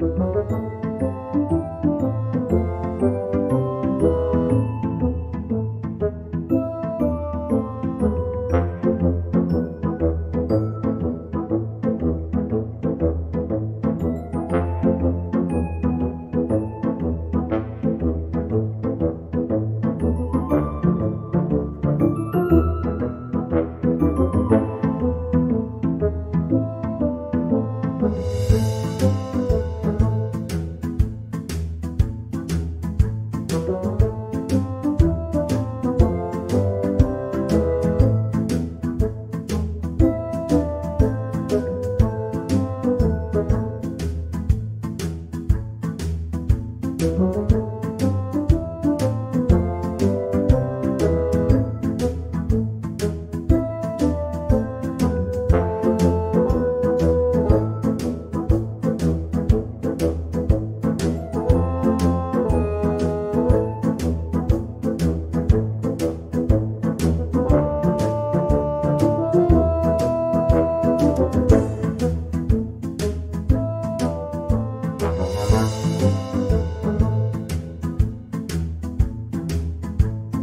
Música